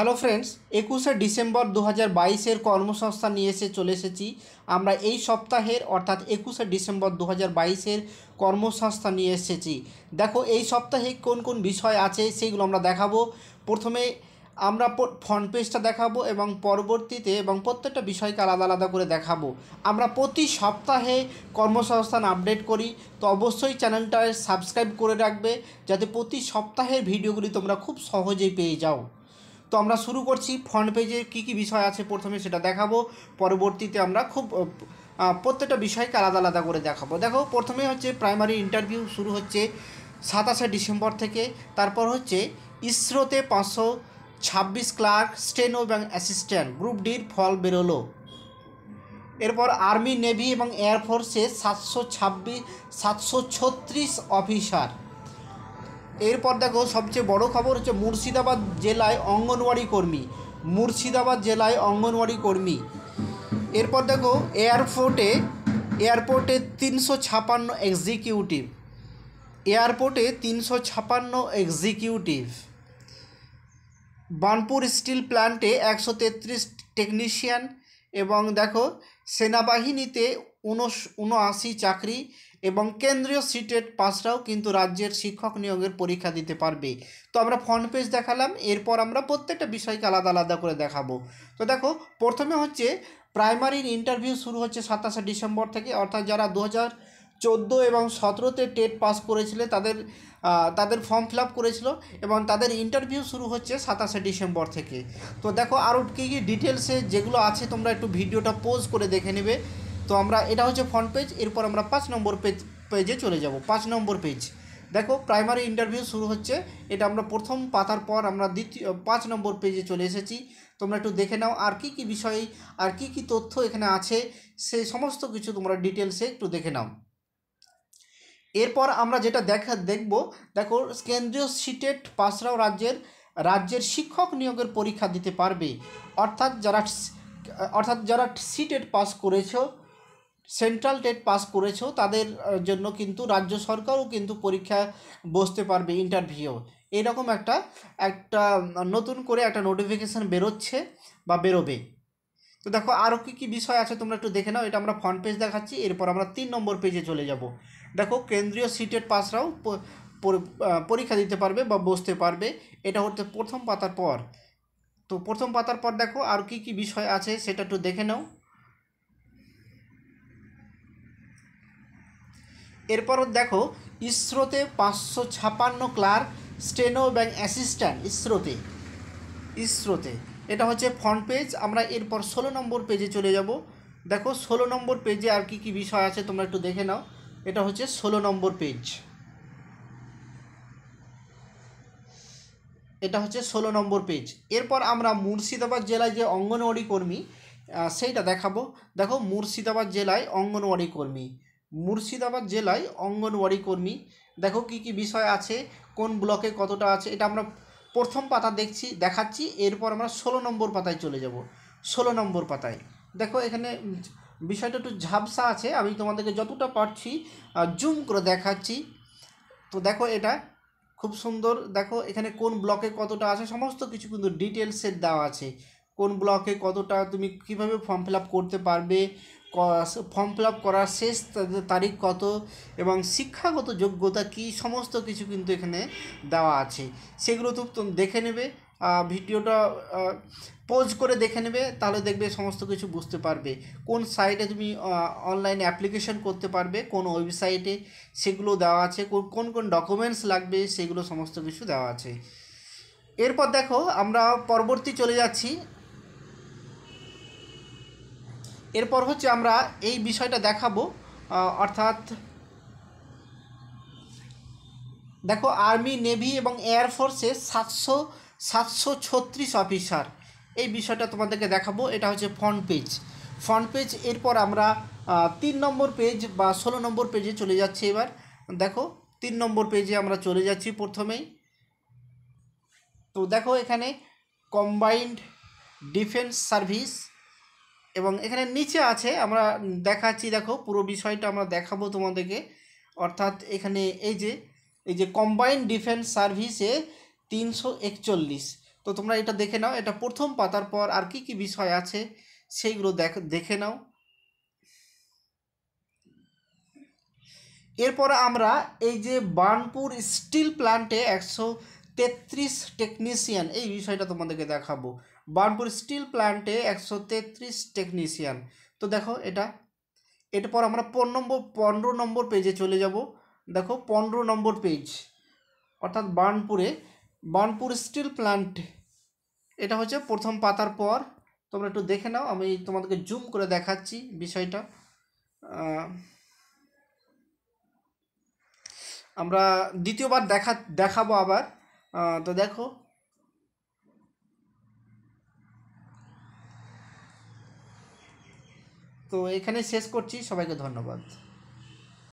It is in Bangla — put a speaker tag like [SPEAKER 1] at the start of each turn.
[SPEAKER 1] হ্যালো ফ্রেন্ডস একুশে ডিসেম্বর দু হাজার বাইশের কর্মসংস্থান নিয়ে এসে চলে এসেছি। আমরা এই সপ্তাহের অর্থাৎ একুশে ডিসেম্বর দু হাজার বাইশের কর্মসংস্থান নিয়ে এসেছি। দেখো, এই সপ্তাহে কোন কোন বিষয় আছে সেইগুলো আমরা দেখাবো। প্রথমে আমরা ফ্রন্ট পেজটা দেখাবো এবং পরবর্তীতে এবং প্রত্যেকটা বিষয়কে আলাদা আলাদা করে দেখাবো। আমরা প্রতি সপ্তাহে কর্মসংস্থান আপডেট করি, তো অবশ্যই চ্যানেলটা সাবস্ক্রাইব করে রাখবে, যাতে প্রতি সপ্তাহের ভিডিওগুলি তোমরা খুব সহজেই পেয়ে যাও। তো আমরা শুরু করছি ফ্রন্ট পেজে কী কী বিষয় আছে প্রথমে সেটা দেখাবো। পরবর্তীতে আমরা খুব প্রত্যেকটা বিষয়কে আলাদা আলাদা করে দেখাবো। দেখো, প্রথমে হচ্ছে প্রাইমারি ইন্টারভিউ শুরু হচ্ছে সাতাশে ডিসেম্বর থেকে। তারপর হচ্ছে ইসরোতে পাঁচশো ছাব্বিশ ক্লার্ক, স্টেনো এবং অ্যাসিস্ট্যান্ট গ্রুপ ডির ফল বেরোলো। এরপর আর্মি, নেভি এবং এয়ারফোর্সে সাতশো ছাব্বিশ সাতশো ছত্রিশ অফিসার। এরপর দেখো, সবচেয়ে বড় খবর হচ্ছে মুর্শিদাবাদ জেলায় অঙ্গনওয়াড়ি কর্মী। মুর্শিদাবাদ জেলায় অঙ্গনওয়াড়ি কর্মী। এরপর দেখো, এয়ারপোর্টে এয়ারপোর্টে তিনশো ছাপান্ন এক্সিকিউটিভ। এয়ারপোর্টে তিনশো ছাপান্ন এক্সিকিউটিভ। বানপুর স্টিল প্ল্যান্টে একশো তেত্রিশ টেকনিশিয়ান এবং দেখো, সেনাবাহিনীতে উনআশি চাকরি এবং কেন্দ্রীয় সিটেট পাসরাও কিন্তু রাজ্যের শিক্ষক নিয়োগের পরীক্ষা দিতে পারবে। তো আমরা ফ্রন্ট পেজ দেখালাম, এরপর আমরা প্রত্যেকটা বিষয়কে আলাদা আলাদা করে দেখাবো। তো দেখো, প্রথমে হচ্ছে প্রাইমারির ইন্টারভিউ শুরু হচ্ছে সাতাশে ডিসেম্বর থেকে, অর্থাৎ যারা দু হাজার চোদ্দ এবং সতেরোতে টেট পাস করেছিল, তাদের তাদের ফর্ম ফিল আপ করেছিল এবং তাদের ইন্টারভিউ শুরু হচ্ছে সাতাশে ডিসেম্বর থেকে। তো দেখো, আরও কী কী ডিটেলসে যেগুলো আছে, তোমরা একটু ভিডিওটা পোজ করে দেখে নেবে। তো আমরা, এটা হচ্ছে ফ্রন্ট পেজ এরপর আমরা পাঁচ নম্বর পেজ পেজে চলে যাব, পাঁচ নম্বর পেজ দেখো প্রাইমারি ইন্টারভিউ শুরু হচ্ছে, এটা আমরা প্রথম পাতার পর আমরা দ্বিতীয়, পাঁচ নম্বর পেজে চলে এসেছি। তোমরা একটু দেখে নাও, আর কি কি বিষয়, আর কি কি তথ্য এখানে আছে, সে সমস্ত কিছু তোমরা ডিটেলসে একটু দেখে নাও। এরপর আমরা যেটা দেখা, দেখব, দেখো, কেন্দ্রীয় সিটেট পাসরাও রাজ্যের রাজ্যের শিক্ষক নিয়োগের পরীক্ষা দিতে পারবে। অর্থাৎ যারা অর্থাৎ যারা সিটেট পাস করেছ সেন্ট্রাল টেট পাস করেছ, তাদের জন্য কিন্তু রাজ্য সরকারও কিন্তু পরীক্ষা বসতে পারবে ইন্টারভিউ এরকম একটা একটা নতুন করে একটা নোটিফিকেশান বেরোচ্ছে বা বেরোবে। তো দেখো আরও কী কী বিষয় আছে তোমরা একটু দেখে নাও, এটা আমরা ফ্রন্ট পেজ দেখাচ্ছি, এরপর আমরা তিন নম্বর পেজে চলে যাব। দেখো, কেন্দ্রীয় সিটেট পাসরাও পরীক্ষা দিতে পারবে বা বসতে পারবে। এটা হচ্ছে প্রথম পাতার পর। তো প্রথম পাতার পর দেখো, আর কি কি বিষয় আছে সেটা একটু দেখে নাও। এরপর দেখো, ইসরোতে পাঁচশো ছাপান্ন ক্লার্ক স্টেনো এবং অ্যাসিস্ট্যান্ট, ইসরোতে ইসরোতে। এটা হচ্ছে ফ্রন্ট পেজ আমরা এরপর ষোলো নম্বর পেজে চলে যাব। দেখো, ষোলো নম্বর পেজে আর কি কি বিষয় আছে তোমরা একটু দেখে নাও। এটা হচ্ছে ষোলো নম্বর পেজ এটা হচ্ছে ষোলো নম্বর পেজ এরপর আমরা মুর্শিদাবাদ জেলায় যে অঙ্গনওয়াড়ি কর্মী সেইটা দেখাবো। দেখো, মুর্শিদাবাদ জেলায় অঙ্গনওয়াড়ি কর্মী। মুর্শিদাবাদ জেলায় অঙ্গনওয়াড়ি কর্মী। দেখো কি কি বিষয় আছে, কোন ব্লকে কতটা আছে, এটা আমরা প্রথম পাতা দেখছি, দেখাচ্ছি, এরপর আমরা ষোলো নম্বর পাতায় চলে যাব। ষোলো নম্বর পাতায়। দেখো এখানে বিষয়টা একটু ঝাপসা আছে, আমি তোমাদেরকে যতটা পারছি জুম করে দেখাচ্ছি। তো দেখো এটা খুব সুন্দর, দেখো এখানে কোন ব্লকে কতটা আছে, সমস্ত কিছু কিন্তু ডিটেলসের দেওয়া আছে। কোন ব্লকে কতটা, তুমি কীভাবে ফর্ম ফিল করতে পারবে ফর্ম ফিল আপ করার শেষ তারিখ কত এবং শিক্ষাগত যোগ্যতা কি, সমস্ত কিছু কিন্তু এখানে দেওয়া আছে। সেগুলো তো দেখে নেবে ভিডিওটা পোজ করে দেখে নেবে, তাহলে দেখবে সমস্ত কিছু বুঝতে পারবে। কোন সাইটে তুমি অনলাইন অ্যাপ্লিকেশন করতে পারবে, কোন ওয়েবসাইটে সেগুলো দেওয়া আছে কোন কোন ডকুমেন্টস লাগবে, সেগুলো সমস্ত কিছু দেওয়া আছে। এরপর দেখো, আমরা পরবর্তী চলে যাচ্ছি এরপর হচ্ছে আমরা এই বিষয়টা দেখাবো অর্থাৎ দেখো আর্মি, নেভি এবং এয়ারফোর্সে সাতশো সাতশো ছত্রিশ অফিসার। এই বিষয়টা তোমাদেরকে দেখাবো, এটা হচ্ছে ফ্রন্ট পেজ ফ্রন্ট পেজ এরপর আমরা তিন নম্বর পেজ বা ষোলো নম্বর পেজে চলে যাচ্ছি এবার। দেখো, তিন নম্বর পেজে আমরা চলে যাচ্ছি প্রথমেই। তো দেখো এখানে কম্বাইন্ড ডিফেন্স সার্ভিস এবং এখানে নিচে আছে, আমরা দেখাচ্ছি, দেখো, পুরো বিষয়টা আমরা দেখাবো তোমাদেরকে। অর্থাৎ এখানে এই যে এই যে কম্বাইন্ড ডিফেন্স সার্ভিসে তিনশো একচল্লিশ। তো তোমরা এটা দেখে নাও, এটা প্রথম পাতার পর আর কি কি বিষয় আছে, সেইগুলো দেখ, দেখে নাও। এরপর আমরা এই যে বার্নপুর স্টিল প্ল্যান্টে একশো তেত্রিশ টেকনিশিয়ান এই বিষয়টা তোমাদেরকে দেখাবো। বার্নপুর স্টিল প্ল্যান্টে একশো তেত্রিশ টেকনিশিয়ান। তো দেখো এটা। এরপর আমরা পনেরো নম্বর পনেরো নম্বর পেজে চলে যাব। দেখো পনেরো নম্বর পেজ অর্থাৎ বার্নপুরে, বার্নপুর স্টিল প্ল্যান্ট। এটা হচ্ছে প্রথম পাতার পর। তোমরা একটু দেখে নাও, আমি তোমাদেরকে জুম করে দেখাচ্ছি বিষয়টা। আমরা দ্বিতীয়বার দেখা, দেখাবো আবার। তো দেখো তো এখানে শেষ করছি। সবাইকে ধন্যবাদ।